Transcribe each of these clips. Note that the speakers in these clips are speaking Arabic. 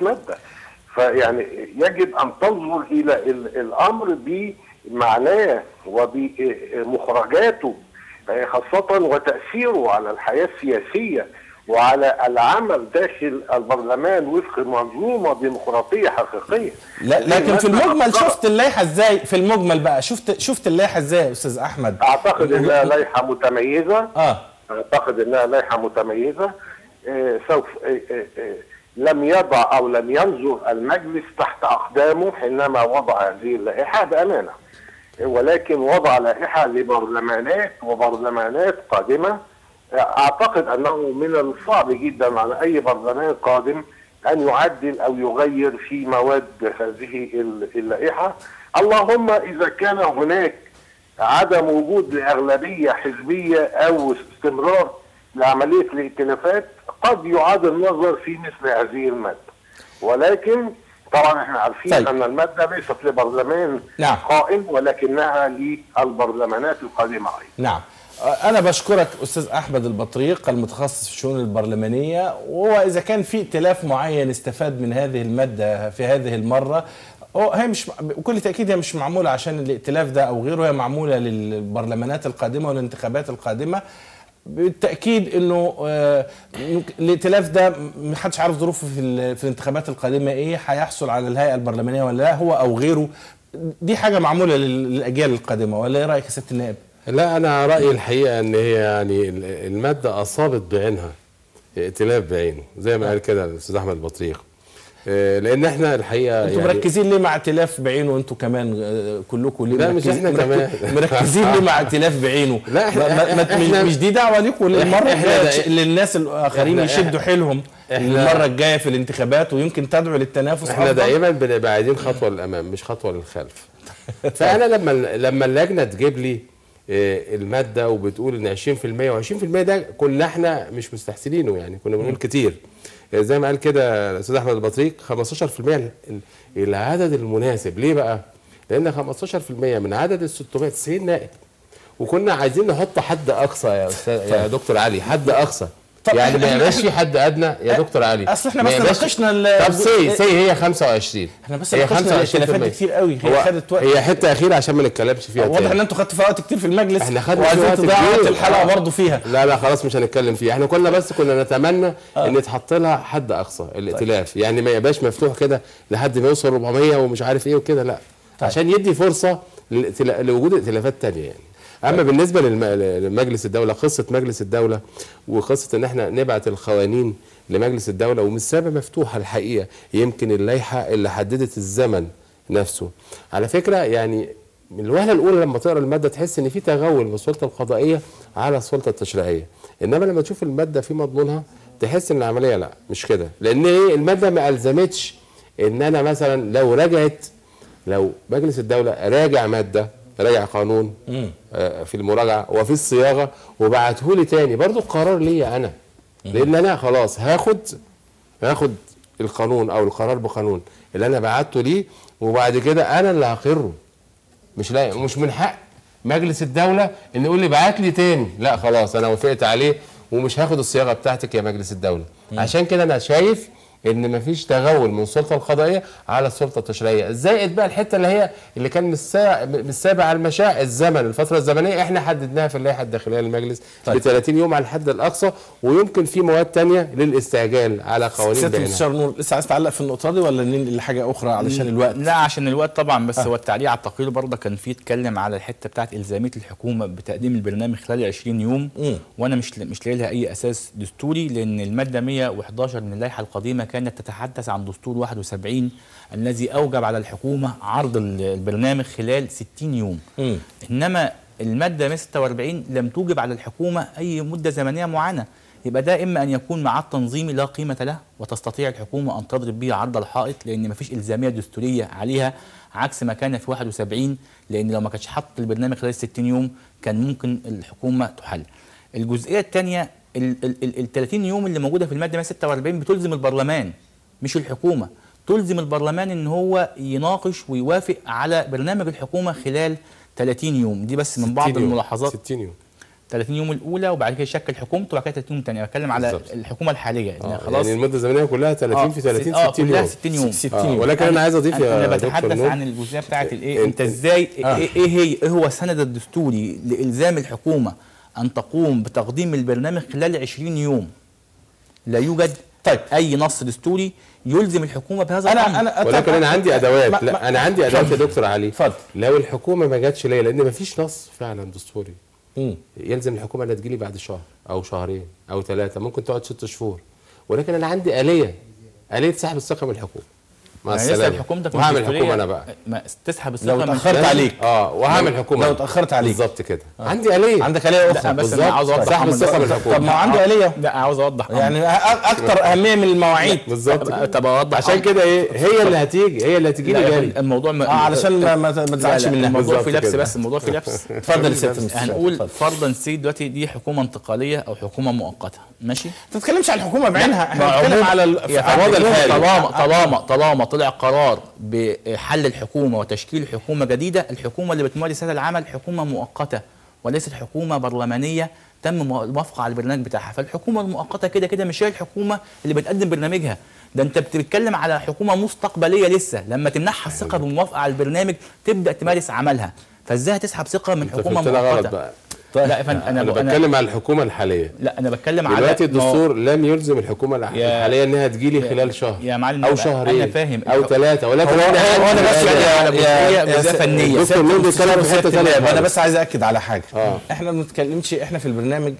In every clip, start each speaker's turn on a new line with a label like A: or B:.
A: مادة. فيعني يجب أن تنظر إلى ال- الأمر بمعناه وبمخرجاته خاصة وتأثيره على الحياة السياسية وعلى العمل داخل البرلمان وفق منظومة ديمقراطية حقيقية.
B: لا لكن في المجمل. شفت اللائحة إزاي؟ في المجمل بقى شفت شفت اللائحة إزاي يا أستاذ أحمد؟
A: أعتقد إنها لائحة متميزة.
B: آه.
A: أعتقد إنها لائحة متميزة. آه، سوف آه، آه، لم يضع أو لم ينظر المجلس تحت أقدامه حينما وضع هذه اللائحة بأمانة. ولكن وضع لائحة لبرلمانات وبرلمانات قادمة. أعتقد أنه من الصعب جدا على أي برلمان قادم أن يعدل أو يغير في مواد هذه اللائحة. اللهم إذا كان هناك عدم وجود لأغلبية حزبية أو استمرار لعملية الائتلافات قد يعاد النظر في مثل هذه المادة ولكن طبعا إحنا عارفين
B: طيب.
A: أن المادة ليست لبرلمان
B: نعم.
A: قائم ولكنها للبرلمانات القادمة أيضا
B: نعم أنا بشكرك أستاذ أحمد البطريق المتخصص في الشؤون البرلمانية وهو إذا كان في ائتلاف معين استفاد من هذه المادة في هذه المرة هي مش بكل تأكيد هي مش معمولة عشان الائتلاف ده أو غيره هي معمولة للبرلمانات القادمة والانتخابات القادمة بالتأكيد إنه آه، الائتلاف ده محدش عارف ظروفه في, في الانتخابات القادمة إيه هيحصل على الهيئة البرلمانية ولا لا هو أو غيره. دي حاجة معمولة لل- للأجيال القادمة ولا إيه رأيك يا سياده النائب؟
C: لا أنا رأيي الحقيقة إن هي يعني المادة أصابت بعينها ائتلاف بعينه زي ما قال كده الأستاذ أحمد البطريق آه، لأن إحنا الحقيقة
B: أنتوا مركزين ليه مع ائتلاف بعينه؟ أنتوا كمان آه، كلكم ليه
C: لا، مش
B: إحنا
C: كمان.
B: مركزين ليه مع ائتلاف بعينه؟
C: لا، إحنا-
B: ما-
C: إحنا-
B: مش- دي دعوة ليكم
C: للمرة
B: الجاية للناس
C: الآخرين
B: يشدوا حيلهم. المرة الجاية في الانتخابات ويمكن تدعو للتنافس
C: إحنا
B: أفضل.
C: دائما بنبقى قاعدين خطوة للأمام مش خطوة للخلف. فأنا لما لما اللجنة تجيب لي آه، المادة وبتقول إن 20% و20% ده كنا إحنا مش مستحسنينه يعني كنا بنقول كتير. آه، زي ما قال كده الأستاذ أحمد البطريق 15% ال- ال- العدد المناسب. ليه بقى؟ لأن 15% من عدد ال 690 نائب. وكنا عايزين نحط حد أقصى يا أستاذ يا دكتور علي حد
B: أقصى.
C: يعني ما يبقاش في حد أدنى؟ يا دكتور علي.
B: أصل إحنا
C: ما
B: بس ناقشنا
C: طب سي سي هي 25
B: إحنا بس
C: هي
B: ناقشنا
C: 25%
B: الائتلافات دي كتير قوي. هي خدت وقت
C: هي حتة أخيرة عشان ما نتكلمش فيها
B: واضح. إن أنتوا خدتوا فيها وقت كتير في المجلس
C: إحنا خدنا وقت كتير.
B: الحلقة
C: آه.
B: برضه فيها.
C: لا لا خلاص مش هنتكلم فيها. إحنا كنا بس كنا نتمنى إن يتحط لها حد أقصى الائتلاف. يعني ما يبقاش مفتوح كده لحد ما يوصل 400 ومش عارف إيه وكده لا. عشان يدي فرصة لوجود ائتلافات تانية يعني. أما بالنسبة لمجلس الدولة قصه مجلس الدولة وقصه إن إحنا نبعت القوانين لمجلس الدولة ومسابه مفتوحة الحقيقة يمكن اللائحة اللي حددت الزمن نفسه. على فكرة يعني من الوهلة الأولى لما تقرأ المادة تحس إن في تغول من السلطة القضائية على السلطة التشريعية. إنما لما تشوف المادة في مضمونها تحس إن العملية لأ مش كده. لأن إيه؟ المادة ما ألزمتش إن أنا مثلا لو رجعت لو مجلس الدولة راجع مادة راجع قانون آه، في المراجعة وفي الصياغة وبعته لي تاني. برضو القرار ليا أنا. لأن أنا خلاص هاخد هاخد القانون أو القرار بقانون. اللي أنا بعته ليه وبعد كده أنا اللي هقره. مش لا مش من حق مجلس الدولة ان يقول لي بعت لي تاني. لا خلاص أنا وافقت عليه ومش هاخد الصياغة بتاعتك يا مجلس الدولة. عشان كده أنا شايف إن مفيش تغول من السلطة القضائية على السلطة التشريعية. زائد بقى الحتة اللي هي اللي كان مش سا- مش سابع على المشاع الزمن الفترة الزمنية إحنا حددناها في اللائحة الداخلية للمجلس ب 30 يوم على الحد الأقصى ويمكن في مواد تانية للاستعجال على قوانين
B: سياده
C: بعينها.
B: المستشار نور لسه عايز تعلق في النقطة دي ولا ننقل لحاجة أخرى علشان الوقت؟
D: لا عشان الوقت طبعا بس هو التعليق على التقرير برضه كان فيه اتكلم على الحتة بتاعت إلزامية الحكومة بتقديم البرنامج خلال 20 يوم.
B: مم.
D: وأنا مش مش لاقي لها أي أساس دستوري لأن المادة 111 من اللائحة القديمة كانت تتحدث عن دستور 71 الذي أوجب على الحكومة عرض ال- البرنامج خلال 60 يوم
B: مم.
D: إنما المادة 146 لم توجب على الحكومة أي مدة زمنية معينة يبقى ده إما أن يكون ميعاد تنظيمي لا قيمة له وتستطيع الحكومة أن تضرب به عرض الحائط لأن مفيش إلزامية دستورية عليها عكس ما كان في 71 لأن لو ما كانش حط البرنامج خلال 60 يوم كان ممكن الحكومة تحل. الجزئية الثانية ال 30 يوم اللي موجودة في المادة 146 بتلزم البرلمان مش الحكومة. تلزم البرلمان إن هو يناقش ويوافق على برنامج الحكومة خلال 30 يوم. دي بس من
C: 60
D: بعض
C: يوم.
D: الملاحظات.
C: 60 يوم.
D: 30 يوم الأولى وبعد كده يشكل حكومته وبعد كده 30 يوم تاني. بتكلم على. الحكومة الحالية.
C: آه،
D: خلاص.
C: يعني المده الزمنية كلها 30 في 30
D: آه
C: 60
D: كلها
C: يوم.
D: 60 يوم.
B: 60
C: آه
B: يوم.
C: ولكن أنا عايز أضيف يا أنا
D: بتحدث عن الجزئيه بتاعت الايه
C: انت-
D: أنت إزاي
B: آه.
D: إيه إيه هي إيه هو السند الدستوري لإلزام الحكومة؟ أن تقوم بتقديم البرنامج خلال 20 يوم. لا يوجد
B: طيب.
D: أي نص دستوري يلزم الحكومة بهذا أنا
B: أنا
C: ولكن أنا عندي أدوات.
B: ما-
C: لا أنا عندي أدوات يا دكتور علي.
B: اتفضل.
C: لو الحكومة ما جاتش ليا لأن ما فيش نص فعلا دستوري.
B: مم.
C: يلزم الحكومة إنها تجيلي بعد شهر أو شهرين أو ثلاثة ممكن تقعد ست شهور. ولكن أنا عندي آلية آلية سحب الثقة من الحكومة. مع
D: يعني
C: السلامة
D: حكومتك
C: وهعمل حكومة أنا بقى
D: ما تسحب الثقه
B: لو
C: لازم-
B: عليك.
C: آه وهعمل حكومه
B: لو
C: أنا.
B: اتأخرت عليك.
C: بالظبط كده عندي آلية
B: عندك آلية
D: لا
B: أخرى
D: بس
C: أنا.
D: عاوز اوضح
C: سحب
D: بس.
C: من الحكومة.
B: طب ما عنده آلية
D: لا عاوز اوضح.
B: يعني أكتر أهمية من المواعيد
C: بالظبط
D: طب- أوضح
C: عشان. كده إيه هي اللي هتيجي هي اللي هتجي
D: لا
C: لي جري
D: فندم، الموضوع
B: آه علشان ما تزعلش منها
D: الموضوع في لبس. بس الموضوع في لبس
B: اتفضل يا المستشار
D: هنقول. فرضا سي دلوقتي دي حكومة انتقالية أو حكومة مؤقتة ماشي
B: ما تتكلمش عن الحكومة بعينها إحنا
D: ما
B: بنتكلم على على الوضع الحالي
D: طالما طالما طالما طلع قرار بحل الحكومة وتشكيل حكومة جديدة الحكومة اللي بتمارس هذا العمل حكومة مؤقتة وليست حكومة برلمانية تم مو- الموافقه على البرنامج بتاعها. فالحكومة المؤقتة كده كده مش هي الحكومة اللي بتقدم برنامجها. ده انت بتتكلم على حكومة مستقبلية لسه. لما تمنحها الثقة بالموافقه على البرنامج تبدأ تمارس عملها. فازاي هتسحب ثقة من
C: حكومة
D: مؤقتة؟
C: بقى
D: لا يا فندم أنا أنا
C: بتكلم على الحكومة الحالية
D: لا أنا بتكلم على
C: دلوقتي
D: ما
C: الدستور لم يلزم
D: الحكومة
C: الحالية إنها تجيلي
D: يا-
C: خلال شهر
D: يا معلم
C: أو
D: أنا-
C: شهرين
D: أنا فاهم.
C: أو ثلاثة ولكن
B: هو- أنا بس يعني
D: يا-
C: دكتور بيتكلم في حتة ثانية
B: النائب،
C: أنا.
B: بس عايز اكد على حاجة
C: آه.
B: إحنا ما بنتكلمش إحنا في البرنامج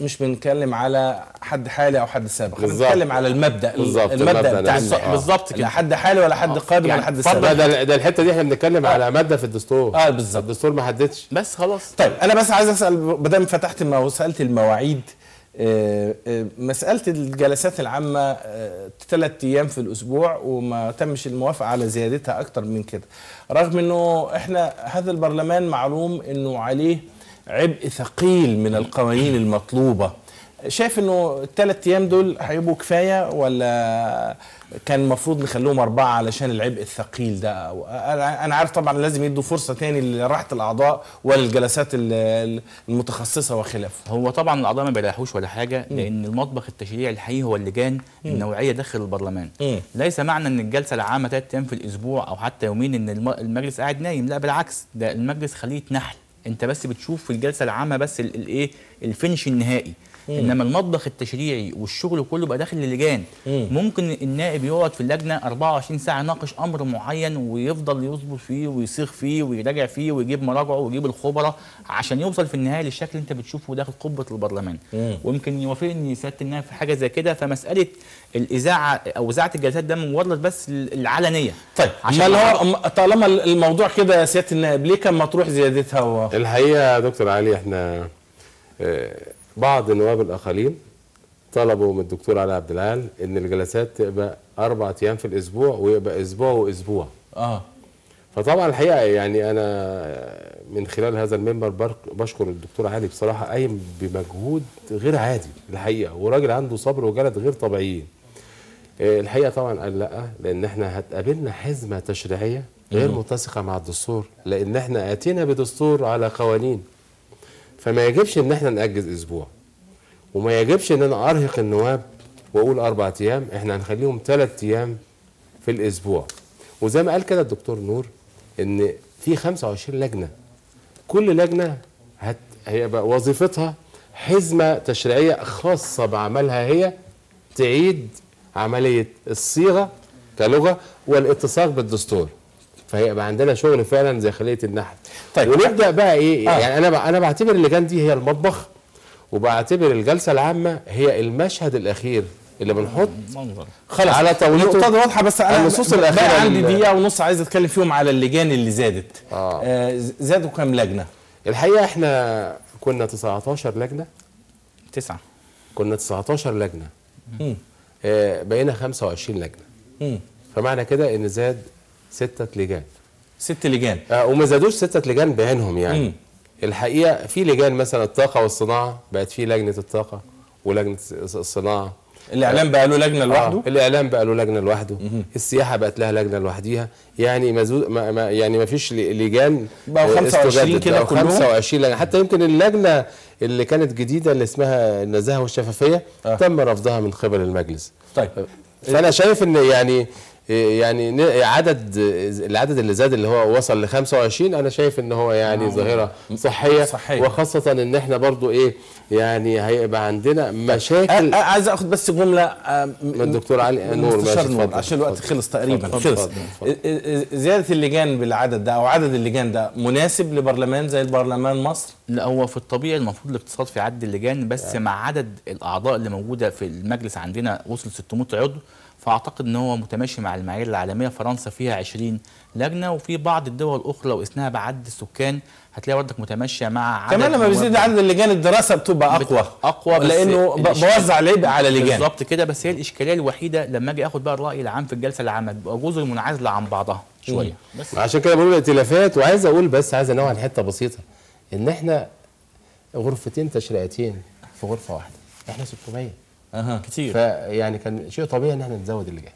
B: مش بنتكلم على حد حالي أو حد سابق
C: إحنا.
B: بنتكلم على
C: المبدأ
B: المبدأ
C: المبدأ
B: بتاع
C: نفسه.
B: الص-
C: آه.
D: بالظبط كده
B: لا حد حالي ولا حد قادم
D: يعني
B: ولا حد
D: اتفضل.
C: لا
B: سابق
C: ده ده الحتة دي إحنا بنتكلم على ماده في الدستور
B: آه بالظبط
C: الدستور ما حددش
D: بس خلاص
B: طيب أنا بس عايز اسال بدل فتحت المو... سألت المواعيد آه، آه، مساله الجلسات العامة ثلاث أيام في الأسبوع وما تمش الموافقة على زيادتها أكتر من كده. رغم إنه إحنا هذا البرلمان معلوم إنه عليه عبء ثقيل من القوانين المطلوبة. شايف إنه الثلاث أيام دول هيبقوا كفاية ولا كان المفروض نخليهم أربعة علشان العبء الثقيل ده؟ أو أنا عارف طبعا لازم يدوا فرصة تاني لراحة الأعضاء وللجلسات ال- المتخصصة وخلافه.
D: هو طبعا الأعضاء ما بيريحوش ولا حاجة لأن المطبخ التشريعي الحقيقي هو اللجان النوعية داخل البرلمان.
B: مم.
D: ليس معنى إن الجلسة العامة ثلاث أيام في الأسبوع أو حتى يومين إن الم- المجلس قاعد نايم لا بالعكس ده المجلس خليه نحل. أنت بس بتشوف في الجلسة العامة بس ال- الايه الفينش النهائي. إنما المطبخ التشريعي والشغل كله بقى داخل اللجان
B: مم.
D: ممكن النائب يقعد في اللجنة 24 ساعة يناقش أمر معين ويفضل يصبر فيه ويصيغ فيه ويراجع فيه ويجيب مراجعه ويجيب الخبراء عشان يوصل في النهاية للشكل اللي انت بتشوفه داخل قبة البرلمان
B: مم.
D: ويمكن يوافقني سيادة النائب في حاجة زي كده فمسألة الإذاعة أو إذاعة الجلسات ده مجرد بس العلنية
B: طيب
D: عشان
B: هو طالما الموضوع كده يا سيادة النائب ليه كان مطروح زيادتها و...
C: الحقيقة يا دكتور علي إحنا آه، بعض النواب الآخرين طلبوا من الدكتور علي عبد العال إن الجلسات تبقى أربع أيام في الأسبوع ويبقى أسبوع وأسبوع.
B: آه.
C: فطبعا الحقيقة يعني أنا من خلال هذا المنبر بشكر الدكتور علي بصراحة قايم بمجهود غير عادي الحقيقة وراجل عنده صبر وجلد غير طبيعيين. آه، الحقيقة طبعا قال لأ لأن إحنا هتقابلنا حزمة تشريعية غير متسقة مع الدستور لأن إحنا أتينا بدستور على قوانين. فما يجبش إن إحنا نأجز أسبوع. وما يجبش إن أنا أرهق النواب وأقول أربع أيام إحنا هنخليهم ثلاث أيام في الأسبوع. وزي ما قال كده الدكتور نور إن في 25 لجنة. كل لجنة هت هيبقى وظيفتها حزمة تشريعية خاصة بعملها هي تعيد عملية الصيغة كلغة والاتساق بالدستور. فهيبقى عندنا شغل فعلا زي خلية النحل
B: طيب.
C: ونبدأ بقى إيه
B: آه.
C: يعني أنا أنا بعتبر اللجان دي هي المطبخ وبعتبر الجلسة العامة هي المشهد الأخير اللي بنحط
D: منظر
B: خلاص
C: على طاولته
B: النقطة واضحة بس أنا
C: النصوص
B: بقى
C: الأخيرة
B: عندي دقيقة ونص عايز أتكلم فيهم على اللجان اللي زادت
C: آه.
B: آه زادوا كام لجنة؟
C: الحقيقة إحنا كنا 19 لجنة
D: تسعة
C: كنا 19 لجنة
B: مم.
C: آه، بقينا 25 لجنة
B: مم.
C: فمعنى كده إن زاد ستة لجان.
B: ست لجان.
C: آه، وما زادوش ستة لجان بعينهم يعني.
B: مم.
C: الحقيقة في لجان مثلا الطاقة والصناعة بقت في لجنة الطاقة ولجنة الص- الصناعة.
B: الإعلام بقى له لجنة لوحده؟
C: آه الإعلام بقى له لجنة لوحده. السياحة بقت لها لجنة لوحديها. يعني مزود ما ما يعني ما فيش لجان
B: بقوا
C: آه،
B: 25
C: استجدت.
B: كده كلهم؟
C: 25 لجنة. حتى يمكن اللجنة اللي كانت جديدة اللي اسمها النزاهة والشفافية
B: آه.
C: تم رفضها من قبل المجلس.
B: طيب.
C: فأنا شايف إن يعني يعني ن- عدد العدد اللي زاد اللي هو وصل ل 25 أنا شايف إن هو يعني ظاهرة صحية,
B: صحية.
C: وخاصة إن إحنا برضو إيه يعني هيبقى عندنا مشاكل
B: أ- أ- عايز آخد بس جملة آه،
C: من الدكتور علي نور
B: عشان الوقت. خلص تقريبا
C: اتفضل،
B: خلص. إ- إ- زيادة اللجان بالعدد ده أو عدد اللجان ده مناسب لبرلمان زي البرلمان مصر
D: لا هو في الطبيعي المفروض الاقتصاد في عد اللجان بس مع عدد الأعضاء اللي موجودة في المجلس عندنا وصل 600 عضو فأعتقد إن هو متماشي مع المعايير العالمية. فرنسا فيها 20 لجنة وفي بعض الدول الاخرى لو قسناها بعد السكان هتلاقي برضك متماشية مع عدد
B: كمان لما بيزيد عدد اللجان الدراسة بتبقى
D: أقوى. أقوى بس لأنه
B: بوزع العبء على لجان.
D: بالظبط كده. بس هي الإشكالية الوحيدة لما أجي آخد بقى الرأي العام في الجلسة العامه بيبقى جزر منعزله عن بعضها شوية. بس
C: عشان كده بقول الائتلافات وعايز أقول بس عايز انوه عن حتة بسيطة إن إحنا غرفتين تشريعتين في غرفة واحدة. إحنا 600
B: أها.
D: كتير.
C: فيعني كان شيء طبيعي إن إحنا نزود اللجان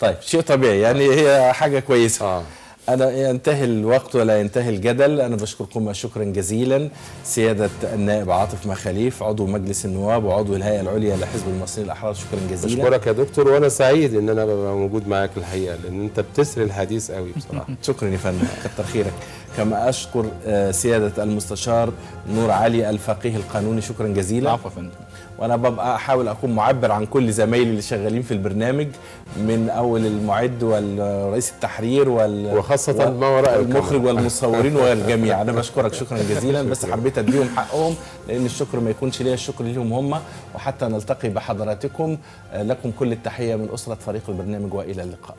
B: طيب شيء طبيعي. يعني هي حاجة كويسة.
C: آه.
B: أنا ينتهي الوقت ولا ينتهي الجدل. أنا بشكركم شكرا جزيلا. سيادة النائب عاطف مخاليف عضو مجلس النواب وعضو الهيئة العليا لحزب المصريين الأحرار. شكرا جزيلا.
C: بشكرك يا دكتور وأنا سعيد إن أنا ببقى موجود معاك الحقيقة لأن أنت بتسري الحديث قوي بصراحة.
B: شكرا يا فندم. كتر خيرك. كما أشكر آه، سيادة المستشار نور علي الفقيه القانوني. شكرا جزيلا.
D: عفوا يا فندم.
B: وأنا ببقى احاول اكون معبر عن كل زمايلي اللي شغالين في البرنامج من اول المعد والرئيس التحرير وال
C: وخاصة ما وراء
B: المخرج والمصورين والجميع أنا بشكرك شكرا جزيلا. بس حبيت اديهم حقهم لأن الشكر ما يكونش ليا الشكر ليهم هم. وحتى نلتقي بحضراتكم. لكم كل التحية من أسرة فريق البرنامج وإلى اللقاء.